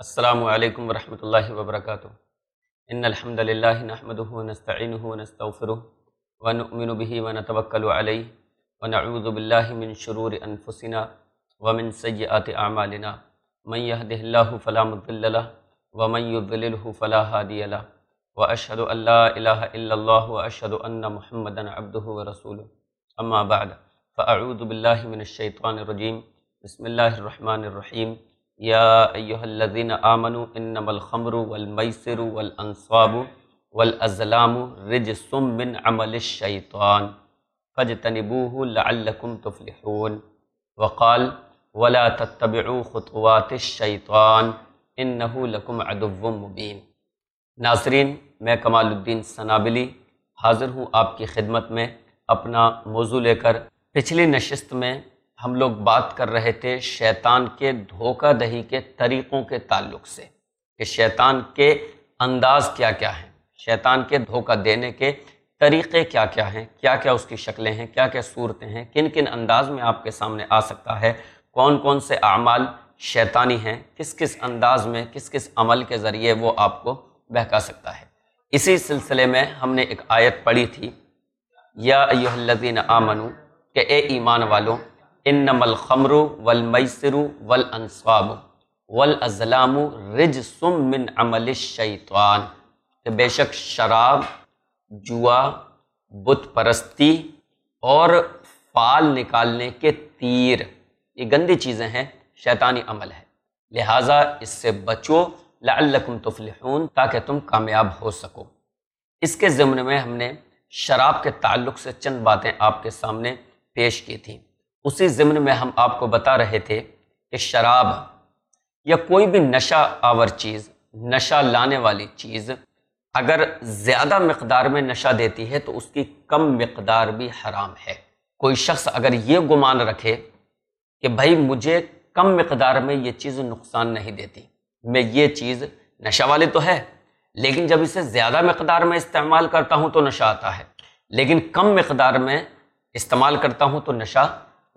السلام علیکم ورحمۃ اللہ وبرکاتہ۔ ان الحمد للہ نحمده ونستعینه ونستغفره ونؤمن به ونتوکل علیہ ونعوذ باللہ من شرور انفسنا ومن سیئات اعمالنا۔ من يهده الله فلا مضل له ومن يضلله فلا هادي له واشهد ان لا اله الا الله واشهد ان محمدا عبده ورسوله اما بعد، فاعوذ باللہ من الشیطان الرجیم۔ بسم اللہ الرحمن الرحیم۔ یا ایہا الذین آمنوا انما الخمر والمیسر والانصاب والازلام رجس من عمل الشیطان فاجتنبوه لعلکم تفلحون وقال ولا تتبعوا خطوات الشیطان انہو لکم عدو مبین۔ ناظرین، میں کمال الدین سنابلی حاضر ہوں آپ کی خدمت میں اپنا موضوع لے کر۔ پچھلی نشست میں ہم لوگ بات کر رہے تھے شیطان کے دھوکہ دہی کے طریقوں کے تعلق سے کہ شیطان کے انداز کیا کیا ہیں، شیطان کے دھوکہ دینے کے طریقے کیا کیا ہیں، کیا کیا اس کی شکلیں ہیں، کیا کیا صورتیں ہیں، کن کن انداز میں آپ کے سامنے آ سکتا ہے، کون کون سے اعمال شیطانی ہیں، کس کس انداز میں، کس کس عمل کے ذریعے وہ آپ کو بہکا سکتا ہے۔ اسی سلسلے میں ہم نے ایک آیت پڑھی تھی، یا ایہا الذین آمنو، کہ اے ایمان والوں انما الخمر والمیسر والانصاب والازلام رجس من عمل الشیطان۔ کہ بے شک شراب، جوا، بت پرستی اور فال نکالنے کے تیر، یہ گندی چیزیں ہیں، شیطانی عمل ہے۔ لہٰذا اس سے بچو، لعلکم تفلحون، تاکہ تم کامیاب ہو سکو۔ اس کے ضمن میں ہم نے شراب کے تعلق سے چند باتیں آپ کے سامنے پیش کی تھیں۔ اسی ضمن میں ہم آپ کو بتا رہے تھے کہ شراب یا کوئی بھی نشہ آور چیز، نشہ لانے والی چیز اگر زیادہ مقدار میں نشہ دیتی ہے تو اس کی کم مقدار بھی حرام ہے۔ کوئی شخص اگر یہ گمان رکھے کہ بھائی مجھے کم مقدار میں یہ چیز نقصان نہیں دیتی، میں یہ چیز نشہ والی تو ہے، لیکن جب اسے زیادہ مقدار میں استعمال کرتا ہوں تو نشہ آتا ہے، لیکن کم مقدار میں استعمال کرتا ہوں تو نشہ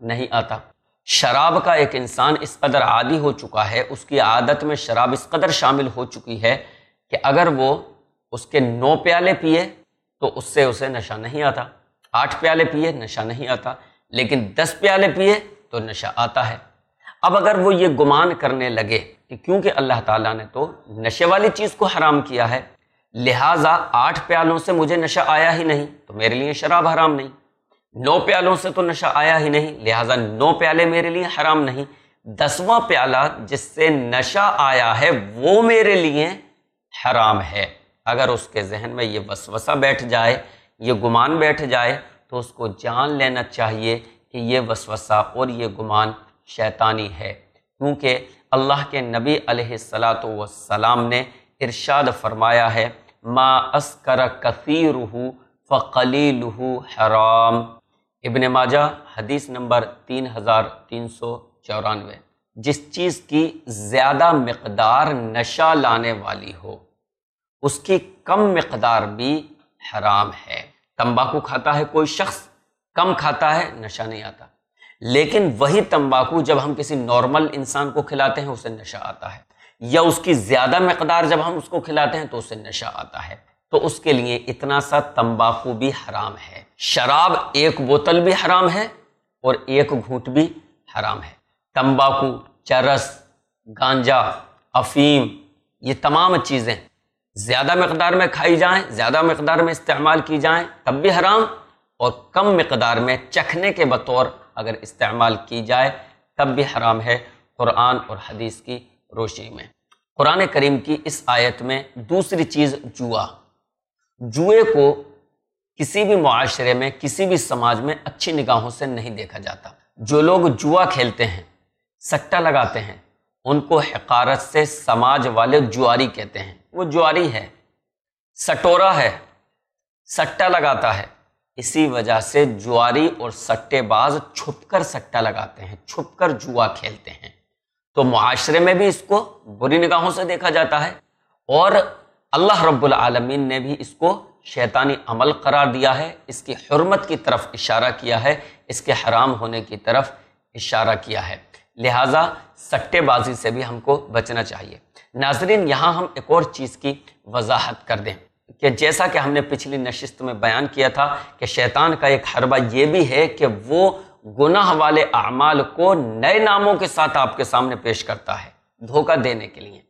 نہیں آتا۔ شراب کا ایک انسان اس قدر عادی ہو چکا ہے، اس کی عادت میں شراب اس قدر شامل ہو چکی ہے کہ اگر وہ اس کے نو پیالے پیے تو اس سے اسے نشہ نہیں آتا۔ آٹھ پیالے پیے، نشہ نہیں آتا۔ لیکن دس پیالے پیے تو نشہ آتا ہے۔ اب اگر وہ یہ گمان کرنے لگے کہ کیونکہ اللہ تعالیٰ نے تو نشے والی چیز کو حرام کیا ہے، لہٰذا آٹھ پیالوں سے مجھے نشہ آیا ہی نہیں، تو میرے لیے شراب حرام نہیں۔ نو پیالوں سے تو نشہ آیا ہی نہیں، لہٰذا نو پیالے میرے لیے حرام نہیں۔ دسواں پیالہ جس سے نشہ آیا ہے، وہ میرے لیے حرام ہے۔ اگر اس کے ذہن میں یہ وسوسہ بیٹھ جائے، یہ گمان بیٹھ جائے، تو اس کو جان لینا چاہیے کہ یہ وسوسہ اور یہ گمان شیطانی ہے۔ کیونکہ اللہ کے نبی علیہ السلاۃ وسلام نے ارشاد فرمایا ہے، ما اسکر کثیر فقلیل حرام۔ ابن ماجہ حدیث نمبر تین ہزار تین سو چورانوے۔ جس چیز کی زیادہ مقدار نشہ لانے والی ہو، اس کی کم مقدار بھی حرام ہے۔ تمباکو کھاتا ہے کوئی شخص، کم کھاتا ہے، نشہ نہیں آتا۔ لیکن وہی تمباکو جب ہم کسی نارمل انسان کو کھلاتے ہیں، اسے نشہ آتا ہے۔ یا اس کی زیادہ مقدار جب ہم اس کو کھلاتے ہیں، تو اسے نشہ آتا ہے۔ تو اس کے لیے اتنا سا تمباکو بھی حرام ہے۔ شراب ایک بوتل بھی حرام ہے اور ایک گھونٹ بھی حرام ہے۔ تمباکو، چرس، گانجا، افیم، یہ تمام چیزیں زیادہ مقدار میں کھائی جائیں، زیادہ مقدار میں استعمال کی جائیں تب بھی حرام اور کم مقدار میں چکھنے کے بطور اگر استعمال کی جائے تب بھی حرام ہے۔ قرآن اور حدیث کی روشنی میں۔ قرآن کریم کی اس آیت میں دوسری چیز جوا۔ جوئے کو کسی بھی معاشرے میں، کسی بھی سماج میں اچھی نگاہوں سے نہیں دیکھا جاتا۔ جو لوگ جوا کھیلتے ہیں، سٹا لگاتے ہیں، ان کو حقارت سے سماج والے جواری کہتے ہیں۔ وہ جواری ہے، سٹورا ہے، سٹا لگاتا ہے۔ اسی وجہ سے جواری اور سٹے باز چھپ کر سٹا لگاتے ہیں، چھپ کر جوا کھیلتے ہیں۔ تو معاشرے میں بھی اس کو بری نگاہوں سے دیکھا جاتا ہے اور اللہ رب العالمین نے بھی اس کو شیطانی عمل قرار دیا ہے، اس کی حرمت کی طرف اشارہ کیا ہے، اس کے حرام ہونے کی طرف اشارہ کیا ہے۔ لہٰذا سٹے بازی سے بھی ہم کو بچنا چاہیے۔ ناظرین، یہاں ہم ایک اور چیز کی وضاحت کر دیں کہ جیسا کہ ہم نے پچھلی نشست میں بیان کیا تھا کہ شیطان کا ایک حربہ یہ بھی ہے کہ وہ گناہ والے اعمال کو نئے ناموں کے ساتھ آپ کے سامنے پیش کرتا ہے، دھوکہ دینے کے لیے۔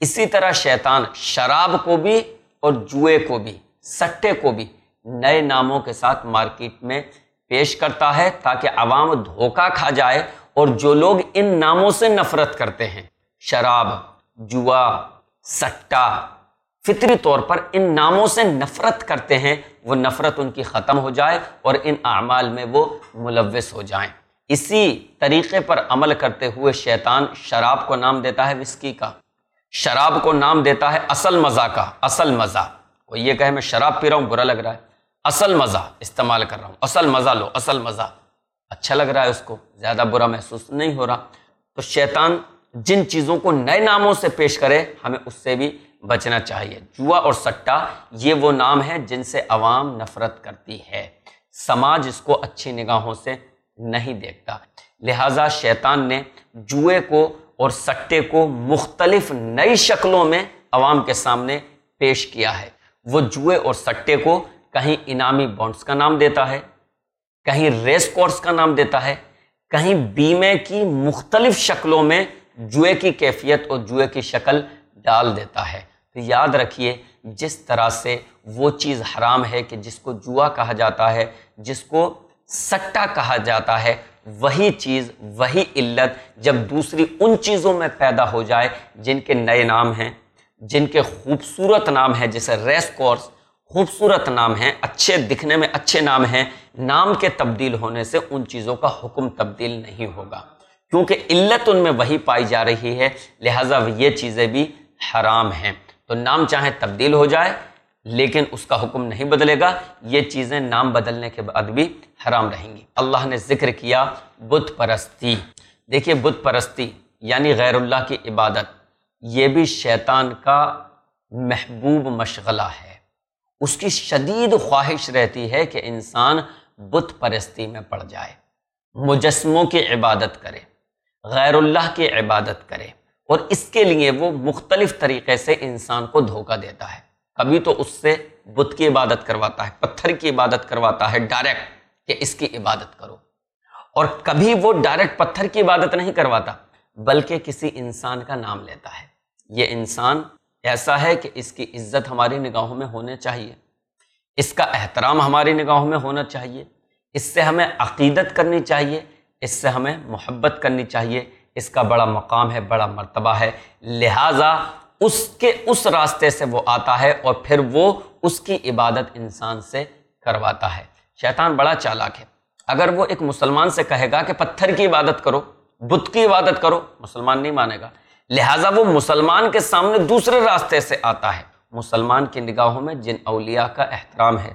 اسی طرح شیطان شراب کو بھی اور جوئے کو بھی، سٹے کو بھی نئے ناموں کے ساتھ مارکیٹ میں پیش کرتا ہے تاکہ عوام دھوکہ کھا جائے اور جو لوگ ان ناموں سے نفرت کرتے ہیں، شراب جوا سٹا، فطری طور پر ان ناموں سے نفرت کرتے ہیں، وہ نفرت ان کی ختم ہو جائے اور ان اعمال میں وہ ملوث ہو جائیں۔ اسی طریقے پر عمل کرتے ہوئے شیطان شراب کو نام دیتا ہے وسکی کا۔ شراب کو نام دیتا ہے اصل مزہ کا، اصل مزہ۔ کوئی یہ کہے میں شراب پی رہا ہوں، برا لگ رہا ہے۔ اصل مزہ استعمال کر رہا ہوں۔ اصل مزہ لو، اصل مزہ۔ اچھا لگ رہا ہے اس کو، زیادہ برا محسوس نہیں ہو رہا۔ تو شیطان جن چیزوں کو نئے ناموں سے پیش کرے، ہمیں اس سے بھی بچنا چاہیے۔ جوا اور سٹا، یہ وہ نام ہے جن سے عوام نفرت کرتی ہے۔ سماج اس کو اچھی نگاہوں سے نہیں دیکھتا۔ لہٰذا شیطان نے جوئے کو اور سٹے کو مختلف نئی شکلوں میں عوام کے سامنے پیش کیا ہے۔ وہ جوئے اور سٹے کو کہیں انعامی بانڈس کا نام دیتا ہے، کہیں ریس کورس کا نام دیتا ہے، کہیں بیمے کی مختلف شکلوں میں جوئے کی کیفیت اور جوئے کی شکل ڈال دیتا ہے۔ تو یاد رکھیے، جس طرح سے وہ چیز حرام ہے کہ جس کو جوا کہا جاتا ہے، جس کو سٹا کہا جاتا ہے وہی چیز، وہی علت جب دوسری ان چیزوں میں پیدا ہو جائے جن کے نئے نام ہیں، جن کے خوبصورت نام ہیں، جیسے ریس کورس، خوبصورت نام ہیں، اچھے دکھنے میں اچھے نام ہیں، نام کے تبدیل ہونے سے ان چیزوں کا حکم تبدیل نہیں ہوگا۔ کیونکہ علت ان میں وہی پائی جا رہی ہے، لہٰذا یہ چیزیں بھی حرام ہیں۔ تو نام چاہے تبدیل ہو جائے لیکن اس کا حکم نہیں بدلے گا، یہ چیزیں نام بدلنے کے بعد بھی حرام رہیں گی۔ اللہ نے ذکر کیا بت پرستی۔ دیکھیے بت پرستی یعنی غیر اللہ کی عبادت۔ یہ بھی شیطان کا محبوب مشغلہ ہے۔ اس کی شدید خواہش رہتی ہے کہ انسان بت پرستی میں پڑ جائے۔ مجسموں کی عبادت کرے، غیر اللہ کی عبادت کرے، اور اس کے لیے وہ مختلف طریقے سے انسان کو دھوکہ دیتا ہے۔ کبھی تو اس سے بت کی عبادت کرواتا ہے، پتھر کی عبادت کرواتا ہے ڈائریکٹ کہ اس کی عبادت کرو۔ اور کبھی وہ ڈائریکٹ پتھر کی عبادت نہیں کرواتا، بلکہ کسی انسان کا نام لیتا ہے۔ یہ انسان ایسا ہے کہ اس کی عزت ہماری نگاہوں میں ہونے چاہیے۔ اس کا احترام ہماری نگاہوں میں ہونا چاہیے۔ اس سے ہمیں عقیدت کرنی چاہیے۔ اس سے ہمیں محبت کرنی چاہیے۔ اس کا بڑا مقام ہے، بڑا مرتبہ ہے۔ لہٰذا اس کے اس راستے سے وہ آتا ہے اور پھر وہ اس کی عبادت انسان سے کرواتا ہے۔ شیطان بڑا چالاک ہے۔ اگر وہ ایک مسلمان سے کہے گا کہ پتھر کی عبادت کرو، بت کی عبادت کرو، مسلمان نہیں مانے گا۔ لہٰذا وہ مسلمان کے سامنے دوسرے راستے سے آتا ہے۔ مسلمان کی نگاہوں میں جن اولیاء کا احترام ہے،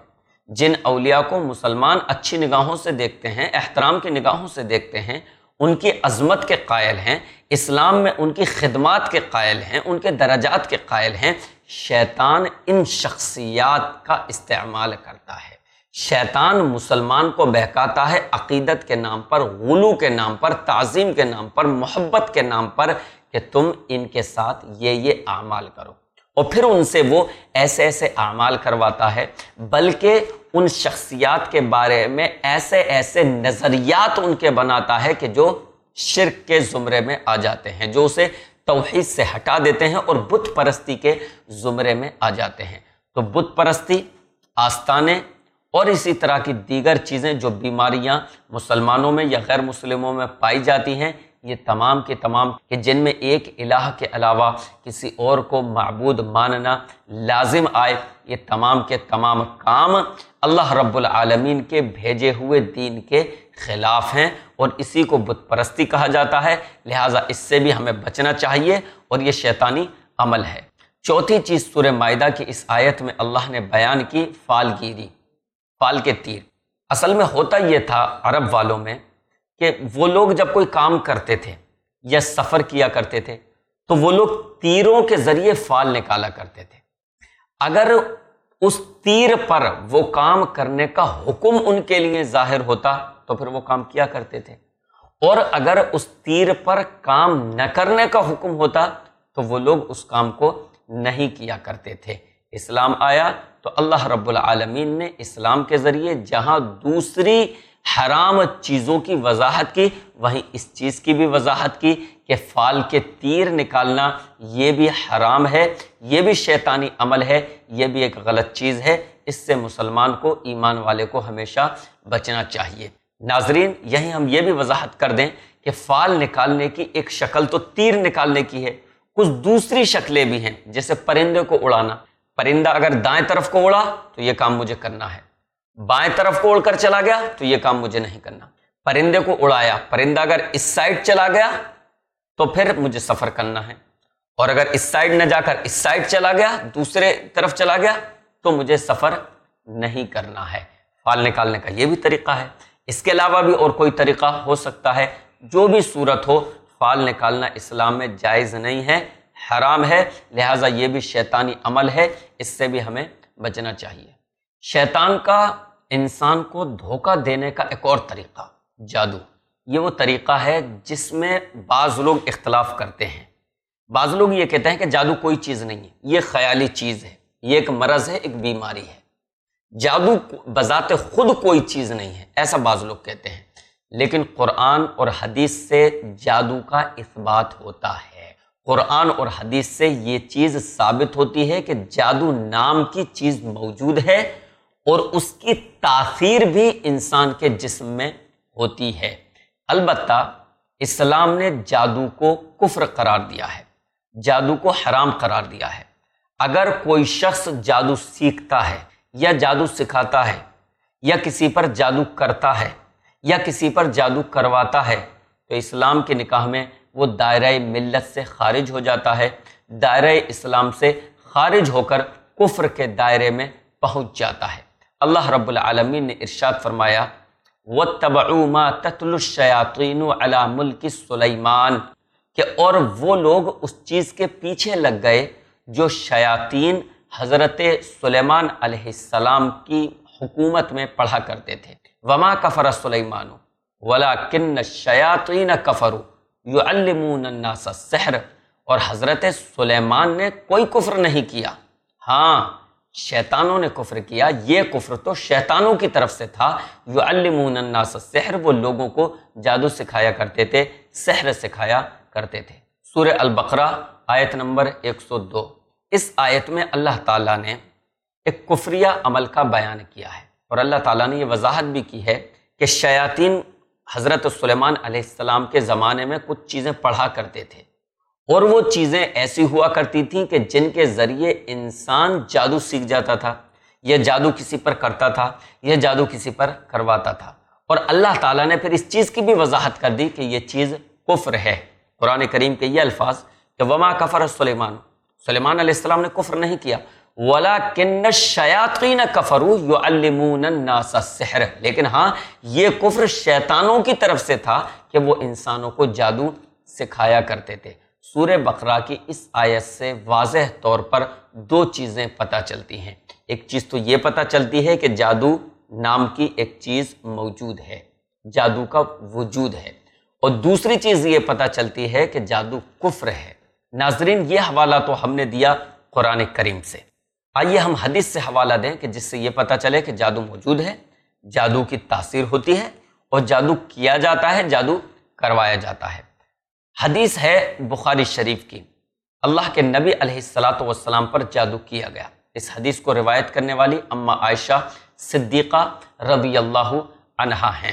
جن اولیاء کو مسلمان اچھی نگاہوں سے دیکھتے ہیں، احترام کی نگاہوں سے دیکھتے ہیں ان کی عظمت کے قائل ہیں، اسلام میں ان کی خدمات کے قائل ہیں، ان کے درجات کے قائل ہیں۔ شیطان ان شخصیات کا استعمال کرتا ہے۔ شیطان مسلمان کو بہکاتا ہے عقیدت کے نام پر، غلو کے نام پر، تعظیم کے نام پر، محبت کے نام پر کہ تم ان کے ساتھ یہ یہ اعمال کرو۔ اور پھر ان سے وہ ایسے ایسے اعمال کرواتا ہے، بلکہ ان شخصیات کے بارے میں ایسے ایسے نظریات ان کے بناتا ہے کہ جو شرک کے زمرے میں آ جاتے ہیں، جو اسے توحید سے ہٹا دیتے ہیں اور بت پرستی کے زمرے میں آ جاتے ہیں۔ تو بت پرستی، آستانے اور اسی طرح کی دیگر چیزیں جو بیماریاں مسلمانوں میں یا غیر مسلموں میں پائی جاتی ہیں یہ تمام کے تمام کہ جن میں ایک الہ کے علاوہ کسی اور کو معبود ماننا لازم آئے، یہ تمام کے تمام کام اللہ رب العالمین کے بھیجے ہوئے دین کے خلاف ہیں اور اسی کو بت پرستی کہا جاتا ہے۔ لہٰذا اس سے بھی ہمیں بچنا چاہیے اور یہ شیطانی عمل ہے۔ چوتھی چیز سورہ معدہ کی اس آیت میں اللہ نے بیان کی فال گیری فال کے تیر۔ اصل میں ہوتا یہ تھا عرب والوں میں کہ وہ لوگ جب کوئی کام کرتے تھے یا سفر کیا کرتے تھے، تو وہ لوگ تیروں کے ذریعے فال نکالا کرتے تھے۔ اگر اس تیر پر وہ کام کرنے کا حکم ان کے لیے ظاہر ہوتا، تو پھر وہ کام کیا کرتے تھے۔ اور اگر اس تیر پر کام نہ کرنے کا حکم ہوتا، تو وہ لوگ اس کام کو نہیں کیا کرتے تھے۔ اسلام آیا تو اللہ رب العالمین نے اسلام کے ذریعے جہاں دوسری حرام چیزوں کی وضاحت کی، وہیں اس چیز کی بھی وضاحت کی کہ فال کے تیر نکالنا یہ بھی حرام ہے، یہ بھی شیطانی عمل ہے، یہ بھی ایک غلط چیز ہے۔ اس سے مسلمان کو، ایمان والے کو ہمیشہ بچنا چاہیے۔ ناظرین، یہیں ہم یہ بھی وضاحت کر دیں کہ فال نکالنے کی ایک شکل تو تیر نکالنے کی ہے، کچھ دوسری شکلیں بھی ہیں، جیسے پرندے کو اڑانا۔ پرندہ اگر دائیں طرف کو اڑا تو یہ کام مجھے کرنا ہے۔ بائیں طرف کو اڑ کر چلا گیا تو یہ کام مجھے نہیں کرنا۔ پرندے کو اڑایا، پرندہ اگر اس سائڈ چلا گیا تو پھر مجھے سفر کرنا ہے۔ اور اگر اس سائڈ نہ جا کر اس سائڈ چلا گیا، دوسرے طرف چلا گیا تو مجھے سفر نہیں کرنا ہے۔ فال نکالنے کا یہ بھی طریقہ ہے۔ اس کے علاوہ بھی اور کوئی طریقہ ہو سکتا ہے۔ جو بھی صورت ہو، فال نکالنا اسلام میں جائز نہیں ہے، حرام ہے۔ لہٰذا یہ بھی شیطانی عمل ہے۔ اس سے بھی ہمیں بچنا چاہیے۔ شیطان کا انسان کو دھوکہ دینے کا ایک اور طریقہ، جادو۔ یہ وہ طریقہ ہے جس میں بعض لوگ اختلاف کرتے ہیں۔ بعض لوگ یہ کہتے ہیں کہ جادو کوئی چیز نہیں ہے، یہ خیالی چیز ہے، یہ ایک مرض ہے، ایک بیماری ہے۔ جادو بذات خود کوئی چیز نہیں ہے، ایسا بعض لوگ کہتے ہیں۔ لیکن قرآن اور حدیث سے جادو کا اثبات ہوتا ہے۔ قرآن اور حدیث سے یہ چیز ثابت ہوتی ہے کہ جادو نام کی چیز موجود ہے۔ اور اس کی تاثیر بھی انسان کے جسم میں ہوتی ہے۔ البتہ اسلام نے جادو کو کفر قرار دیا ہے، جادو کو حرام قرار دیا ہے۔ اگر کوئی شخص جادو سیکھتا ہے یا جادو سکھاتا ہے یا کسی پر جادو کرتا ہے یا کسی پر جادو کرواتا ہے، تو اسلام کے نکاح میں وہ دائرۂ ملت سے خارج ہو جاتا ہے دائرۂ اسلام سے خارج ہو کر کفر کے دائرے میں پہنچ جاتا ہے۔ اللہ رب العالمین نے ارشاد فرمایا، وَاتَّبَعُوا مَا تَتْلُ الشَّيَاطِينُ عَلَى مُلْكِ سُلَيْمَانِ۔ کہ اور وہ لوگ اس چیز کے پیچھے لگ گئے جو شیاطین حضرت سلیمان علیہ السلام کی حکومت میں پڑھا کرتے تھے۔ وما کفر سلیمان ولا کن شیاطین کفرو یو الناس السحر۔ اور حضرت سلیمان نے کوئی کفر نہیں کیا۔ ہاں شیطانوں نے کفر کیا، یہ کفر تو شیطانوں کی طرف سے تھا۔ یو الناس السحر، وہ لوگوں کو جادو سکھایا کرتے تھے، سحر سکھایا کرتے تھے۔ سورہ البقرہ، آیت نمبر 102 اس آیت میں اللہ تعالیٰ نے ایک کفریہ عمل کا بیان کیا ہے۔ اور اللہ تعالیٰ نے یہ وضاحت بھی کی ہے کہ شیاطین حضرت سلیمان علیہ السلام کے زمانے میں کچھ چیزیں پڑھا کرتے تھے۔ اور وہ چیزیں ایسی ہوا کرتی تھیں کہ جن کے ذریعے انسان جادو سیکھ جاتا تھا یہ جادو کسی پر کرتا تھا یہ جادو کسی پر کرواتا تھا۔ اور اللہ تعالیٰ نے پھر اس چیز کی بھی وضاحت کر دی کہ یہ چیز کفر ہے۔ قرآن کریم کے یہ الفاظ کہ وما کفر سلیمان سلیمان علیہ السلام نے کفر نہیں کیا۔ ولا کن شیاطین کفرو یو الناس السحر۔ لیکن ہاں یہ کفر شیطانوں کی طرف سے تھا کہ وہ انسانوں کو جادو سکھایا کرتے تھے۔ سورہ بقرہ کی اس آیت سے واضح طور پر دو چیزیں پتہ چلتی ہیں۔ ایک چیز تو یہ پتہ چلتی ہے کہ جادو نام کی ایک چیز موجود ہے، جادو کا وجود ہے۔ اور دوسری چیز یہ پتہ چلتی ہے کہ جادو کفر ہے۔ ناظرین، یہ حوالہ تو ہم نے دیا قرآن کریم سے۔ آئیے ہم حدیث سے حوالہ دیں کہ جس سے یہ پتہ چلے کہ جادو موجود ہے، جادو کی تاثیر ہوتی ہے اور جادو کیا جاتا ہے، جادو کروایا جاتا ہے۔ حدیث ہے بخاری شریف کی۔ اللہ کے نبی علیہ السلاۃ والسلام پر جادو کیا گیا۔ اس حدیث کو روایت کرنے والی اماں عائشہ صدیقہ رضی اللہ عنہا ہیں۔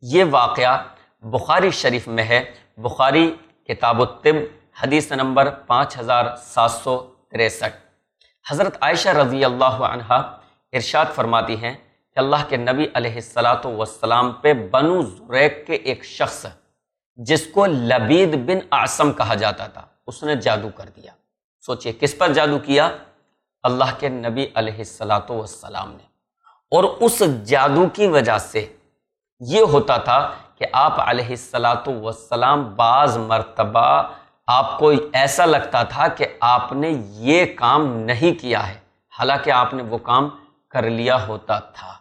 یہ واقعہ بخاری شریف میں ہے۔ بخاری کتاب الطب، حدیث نمبر پانچ ہزار سات سو تریسٹھ۔ حضرت عائشہ رضی اللہ عنہ ارشاد فرماتی ہیں کہ اللہ کے نبی علیہ السلاۃ وسلام پہ بنو زریق کے ایک شخص جس کو لبید بن آسم کہا جاتا تھا، اس نے جادو کر دیا۔ سوچئے کس پر جادو کیا؟ اللہ کے نبی علیہ السلاۃ وسلام نے۔ اور اس جادو کی وجہ سے یہ ہوتا تھا کہ آپ علیہ السلاۃ وسلام بعض مرتبہ آپ کو ایسا لگتا تھا کہ آپ نے یہ کام نہیں کیا ہے۔ حالانکہ آپ نے وہ کام کر لیا ہوتا تھا۔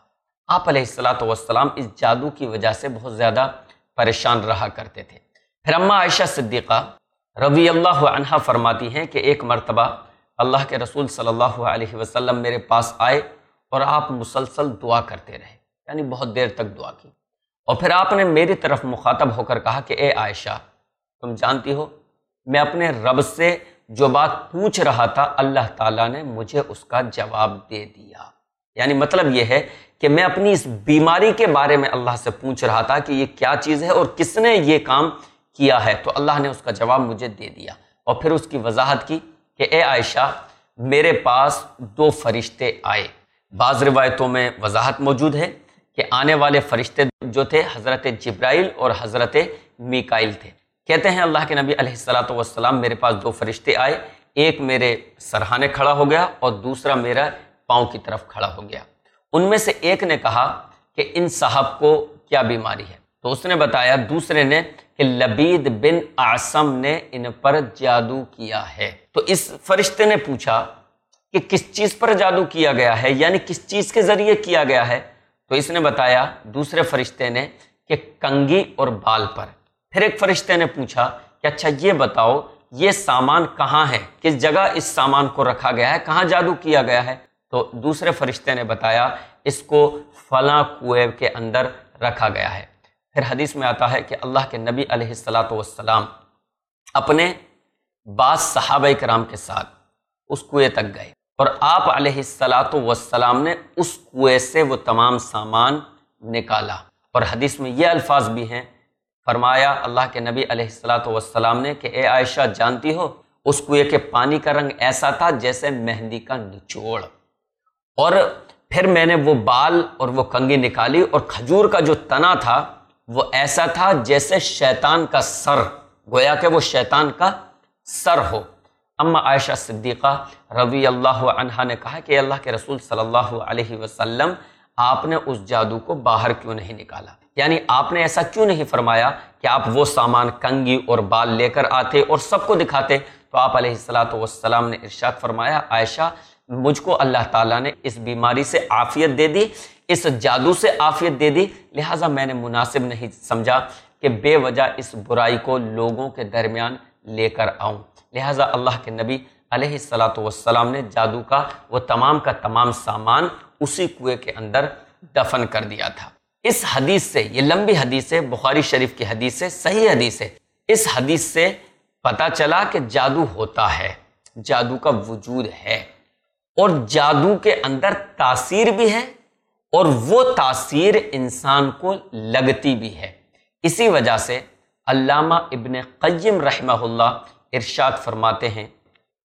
آپ علیہ السلاۃ والسلام اس جادو کی وجہ سے بہت زیادہ پریشان رہا کرتے تھے۔ پھر اماں عائشہ صدیقہ رضی اللہ عنہ فرماتی ہیں کہ ایک مرتبہ اللہ کے رسول صلی اللہ علیہ وسلم میرے پاس آئے اور آپ مسلسل دعا کرتے رہے یعنی بہت دیر تک دعا کی۔ اور پھر آپ نے میری طرف مخاطب ہو کر کہا کہ اے عائشہ، تم جانتی ہو، میں اپنے رب سے جو بات پوچھ رہا تھا، اللہ تعالیٰ نے مجھے اس کا جواب دے دیا۔ یعنی مطلب یہ ہے کہ میں اپنی اس بیماری کے بارے میں اللہ سے پوچھ رہا تھا کہ یہ کیا چیز ہے اور کس نے یہ کام کیا ہے۔ تو اللہ نے اس کا جواب مجھے دے دیا اور پھر اس کی وضاحت کی کہ اے عائشہ، میرے پاس دو فرشتے آئے۔ بعض روایتوں میں وضاحت موجود ہے کہ آنے والے فرشتے جو تھے، حضرت جبرائیل اور حضرت میکائل تھے۔ کہتے ہیں اللہ کے نبی علیہ السلاۃ والسلام، میرے پاس دو فرشتے آئے، ایک میرے سرحانے کھڑا ہو گیا اور دوسرا میرا پاؤں کی طرف کھڑا ہو گیا۔ ان میں سے ایک نے کہا کہ ان صاحب کو کیا بیماری ہے؟ تو اس نے بتایا، دوسرے نے کہ لبید بن آسم نے ان پر جادو کیا ہے۔ تو اس فرشتے نے پوچھا کہ کس چیز پر جادو کیا گیا ہے؟ یعنی کس چیز کے ذریعے کیا گیا ہے؟ تو اس نے بتایا، دوسرے فرشتے نے کہ کنگی اور بال پر۔ پھر ایک فرشتے نے پوچھا کہ اچھا یہ بتاؤ، یہ سامان کہاں ہے؟ کس جگہ اس سامان کو رکھا گیا ہے؟ کہاں جادو کیا گیا ہے؟ تو دوسرے فرشتے نے بتایا، اس کو فلاں کنویں کے اندر رکھا گیا ہے۔ پھر حدیث میں آتا ہے کہ اللہ کے نبی علیہ السلاۃ والسلام اپنے بعض صحابہ کرام کے ساتھ اس کنویں تک گئے۔ اور آپ علیہ السلاۃ والسلام نے اس کنویں سے وہ تمام سامان نکالا۔ اور حدیث میں یہ الفاظ بھی ہیں، فرمایا، اللہ کے نبی علیہ السلاۃ والسلام نے کہ، اے عائشہ، جانتی ہو، اس کنویں کے پانی کا رنگ ایسا تھا جیسے مہندی کا نچوڑ۔ اور پھر میں نے وہ بال اور وہ کنگی نکالی اور کھجور کا جو تنا تھا وہ ایسا تھا جیسے شیطان کا سر، گویا کہ وہ شیطان کا سر ہو۔ اما عائشہ صدیقہ رضی اللہ عنہ نے کہا کہ اللہ کے رسول صلی اللہ علیہ وسلم، آپ نے اس جادو کو باہر کیوں نہیں نکالا؟ یعنی آپ نے ایسا کیوں نہیں فرمایا کہ آپ وہ سامان کنگی اور بال لے کر آتے اور سب کو دکھاتے؟ تو آپ علیہ السلاۃ والسلام نے ارشاد فرمایا، عائشہ مجھ کو اللہ تعالیٰ نے اس بیماری سے عافیت دے دی، اس جادو سے عافیت دے دی۔ لہٰذا میں نے مناسب نہیں سمجھا کہ بے وجہ اس برائی کو لوگوں کے درمیان لے کر آؤں۔ لہٰذا اللہ کے نبی علیہ السلاۃ والسلام نے جادو کا، وہ تمام کا تمام سامان اسی کنویں کے اندر دفن کر دیا تھا۔ اس حدیث سے، یہ لمبی حدیث ہے، بخاری شریف کی حدیث سے صحیح حدیث ہے۔ اس حدیث سے پتا چلا کہ جادو ہوتا ہے، جادو کا وجود ہے۔ اور جادو کے اندر تاثیر بھی ہے اور وہ تاثیر انسان کو لگتی بھی ہے۔ اسی وجہ سے علامہ ابن قیم رحمہ اللہ ارشاد فرماتے ہیں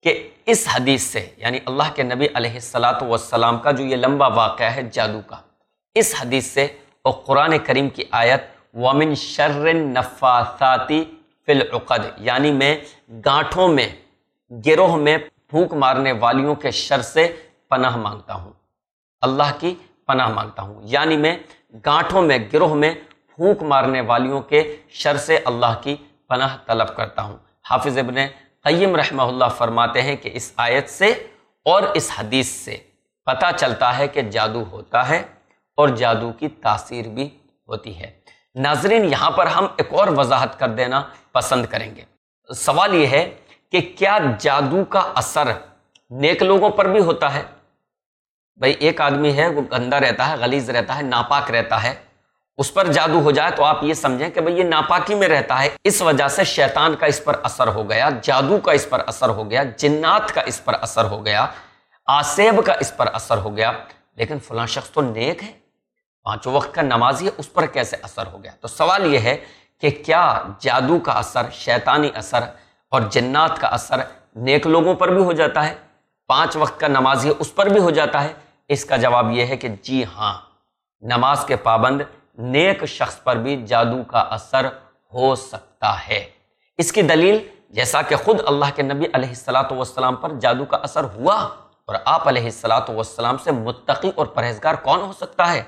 کہ اس حدیث سے یعنی اللہ کے نبی علیہ السلاۃ والسلام کا جو یہ لمبا واقعہ ہے جادو کا، اس حدیث سے اور قرآن کریم کی آیت ومن شر نفاثاتی فی العقد یعنی میں گانٹھوں میں، گروہ میں پھونک مارنے والیوں کے شر سے پناہ مانگتا ہوں۔ اللہ کی پناہ مانگتا ہوں۔ یعنی میں گانٹھوں میں، گروہ میں پھونک مارنے والیوں کے شر سے اللہ کی پناہ طلب کرتا ہوں۔ حافظ ابن قیم رحمہ اللہ فرماتے ہیں کہ اس آیت سے اور اس حدیث سے پتہ چلتا ہے کہ جادو ہوتا ہے اور جادو کی تاثیر بھی ہوتی ہے۔ ناظرین، یہاں پر ہم ایک اور وضاحت کر دینا پسند کریں گے۔ سوال یہ ہے کہ کیا جادو کا اثر نیک لوگوں پر بھی ہوتا ہے؟ بھائی، ایک آدمی ہے، وہ گندہ رہتا ہے، غلیظ رہتا ہے، ناپاک رہتا ہے۔ اس پر جادو ہو جائے تو آپ یہ سمجھیں کہ بھئی یہ ناپاکی میں رہتا ہے۔ اس وجہ سے شیطان کا اس پر اثر ہو گیا، جادو کا اس پر اثر ہو گیا، جنات کا اس پر اثر ہو گیا، آسیب کا اس پر اثر ہو گیا۔ لیکن فلاں شخص تو نیک ہے۔ پانچوں وقت کا نمازی ہے اس پر کیسے اثر ہو گیا؟ تو سوال یہ ہے کہ کیا جادو کا اثر، شیطانی اثر اور جنات کا اثر نیک لوگوں پر بھی ہو جاتا ہے، پانچ وقت کا نمازی ہے اس پر بھی ہو جاتا ہے۔ اس کا جواب یہ ہے کہ جی ہاں نماز کے پابند نیک شخص پر بھی جادو کا اثر ہو سکتا ہے۔ اس کی دلیل، جیسا کہ خود اللہ کے نبی علیہ السلاۃ والسلام پر جادو کا اثر ہوا، اور آپ علیہ السلاۃ والسلام سے متقی اور پرہیزگار کون ہو سکتا ہے؟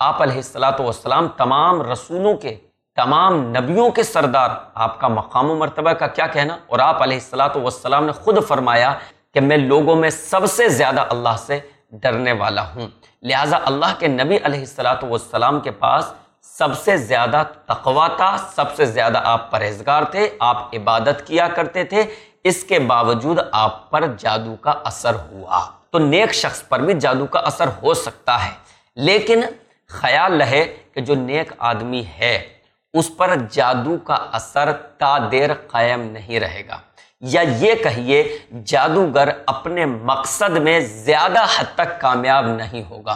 آپ علیہ السلاۃ والسلام تمام رسولوں کے تمام نبیوں کے سردار، آپ کا مقام و مرتبہ کا کیا کہنا؟ اور آپ علیہ السلاۃ والسلام نے خود فرمایا کہ میں لوگوں میں سب سے زیادہ اللہ سے ڈرنے والا ہوں۔ لہٰذا اللہ کے نبی علیہ السلاۃ والسلام کے پاس سب سے زیادہ تقوا تھا، سب سے زیادہ آپ پرہیزگار تھے، آپ عبادت کیا کرتے تھے۔ اس کے باوجود آپ پر جادو کا اثر ہوا۔ تو نیک شخص پر بھی جادو کا اثر ہو سکتا ہے۔ لیکن خیال رہے کہ جو نیک آدمی ہے اس پر جادو کا اثر تا دیر قائم نہیں رہے گا۔ یا یہ کہیے، جادوگر اپنے مقصد میں زیادہ حد تک کامیاب نہیں ہوگا۔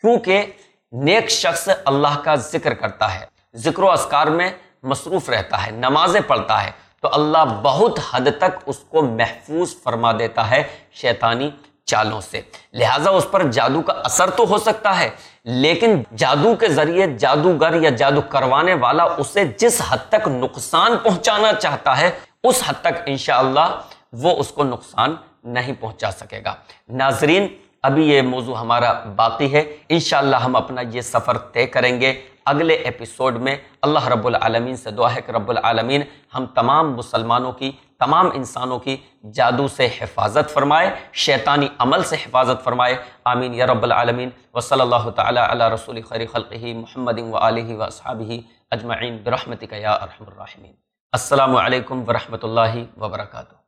کیونکہ نیک شخص اللہ کا ذکر کرتا ہے، ذکر و اسکار میں مصروف رہتا ہے، نمازیں پڑھتا ہے۔ تو اللہ بہت حد تک اس کو محفوظ فرما دیتا ہے شیطانی چالوں سے۔ لہٰذا اس پر جادو کا اثر تو ہو سکتا ہے۔ لیکن جادو کے ذریعے جادوگر یا جادو کروانے والا اسے جس حد تک نقصان پہنچانا چاہتا ہے، اس حد تک انشاءاللہ وہ اس کو نقصان نہیں پہنچا سکے گا۔ ناظرین، ابھی یہ موضوع ہمارا باقی ہے۔ انشاءاللہ ہم اپنا یہ سفر طے کریں گے۔ اگلے ایپیسوڈ میں اللہ رب العالمین سے دعا ہے کہ رب العالمین ہم تمام مسلمانوں کی تمام انسانوں کی جادو سے حفاظت فرمائے، شیطانی عمل سے حفاظت فرمائے۔ آمین یا رب العالمین۔ و صلی اللہ تعالیٰ علی رسول خیر خلقہ محمد و علیہ و اصحابہ اجمعین برحمتک یا ارحم الراحمین۔ السلام علیکم ورحمۃ اللہ وبرکاتہ۔